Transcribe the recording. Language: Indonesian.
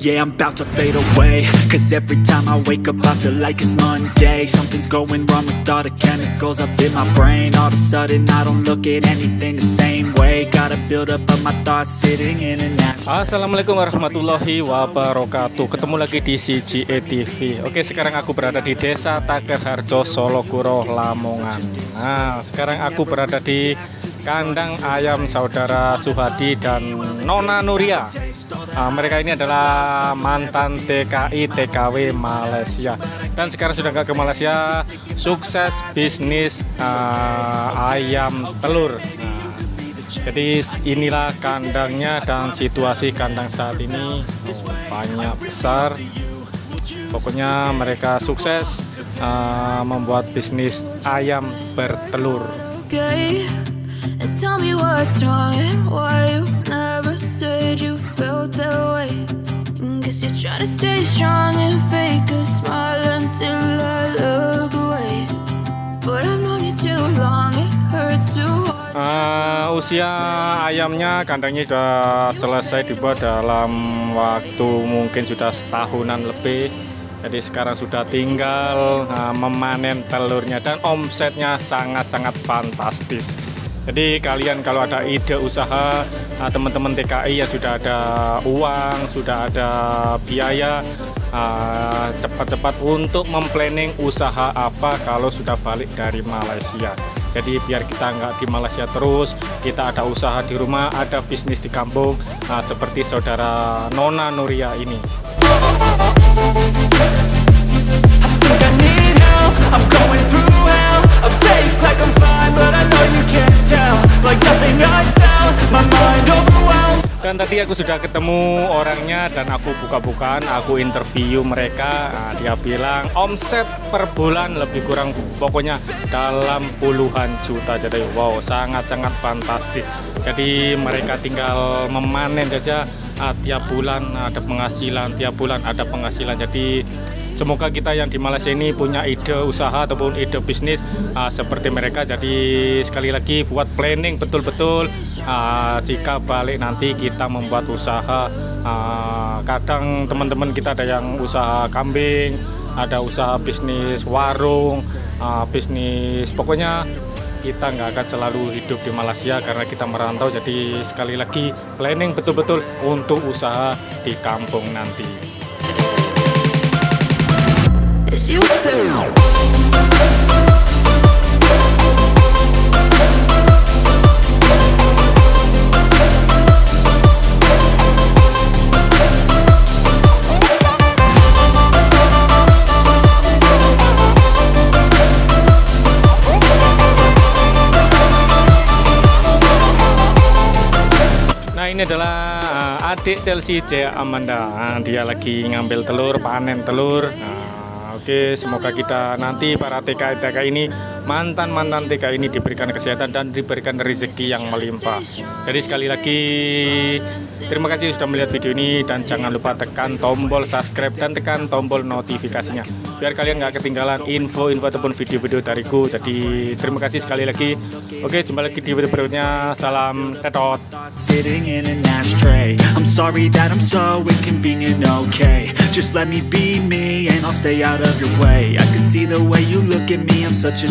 Yeah, I'm about to fade away. Cause every time I wake up I feel like it's Monday. Something's going wrong with all the chemicals up in my brain. All of a sudden I don't look at anything the same way. Gotta build up of my thoughts sitting in an Assalamualaikum warahmatullahi wabarakatuh. Ketemu lagi di CGA TV Oke sekarang aku berada di desa Taker Harjo Solo Kuro Lamongan. Nah sekarang aku berada di kandang ayam saudara Suhadi dan Nona Nuria. Uh, mereka ini adalah mantan TKI TKW Malaysia. Dan sekarang sudah ke Malaysia sukses bisnis uh, ayam telur. Nah, jadi inilah kandangnya dan situasi kandang saat ini. Banyak besar. Pokoknya mereka sukses uh, membuat bisnis ayam bertelur. Gay and tell me what's wrong and why you never said you felt that way. And guess you're trying to stay strong and fake a smile until I look away. But I've known you too long, it hurts to watch. Uh, usia ayamnya kandangnya sudah selesai dibuat dalam waktu mungkin sudah setahunan lebih jadi sekarang sudah tinggal uh, memanen telurnya dan omsetnya sangat-sangat fantastis jadi kalian kalau ada ide usaha uh, teman-teman TKI yang sudah ada uang sudah ada biaya uh, cepat-cepat untuk memplanning usaha apa kalau sudah balik dari Malaysia. Jadi biar kita nggak di Malaysia terus kita ada usaha di rumah ada bisnis di kampung uh, seperti saudara Nona Nuria ini. I'm going through hell fake like I'm Dan tadi aku sudah ketemu orangnya dan aku buka-bukaan aku interview mereka. Nah, dia bilang omset per bulan lebih kurang pokoknya dalam puluhan juta. Jadi wow sangat-sangat fantastis. Jadi mereka tinggal memanen saja. Uh, tiap bulan ada penghasilan tiap bulan ada penghasilan. Jadi Semoga kita yang di Malaysia ini punya ide usaha ataupun ide bisnis uh, seperti mereka. Jadi sekali lagi buat planning betul-betul uh, jika balik nanti kita membuat usaha. Uh, kadang teman-teman kita ada yang usaha kambing, ada usaha bisnis warung, uh, bisnis pokoknya kita nggak akan selalu hidup di Malaysia karena kita merantau jadi sekali lagi planning betul-betul untuk usaha di kampung nanti. Nah ini adalah uh, adik Chelsea J Amanda. Nah, dia lagi ngambil telur, panen telur. Oke, semoga kita nanti para TKI TKI ini mantan mantan TKI ini diberikan kesehatan dan diberikan rezeki yang melimpah. Jadi sekali lagi terima kasih sudah melihat video ini dan jangan lupa tekan tombol subscribe dan tekan tombol notifikasinya biar kalian nggak ketinggalan info-info ataupun video-video dariku. Jadi terima kasih sekali lagi. Oke, jumpa lagi di video berikutnya. Salam tetot. I'm sorry that I'm so inconvenient, okay Just let me be me and I'll stay out of your way I can see the way you look at me, I'm such a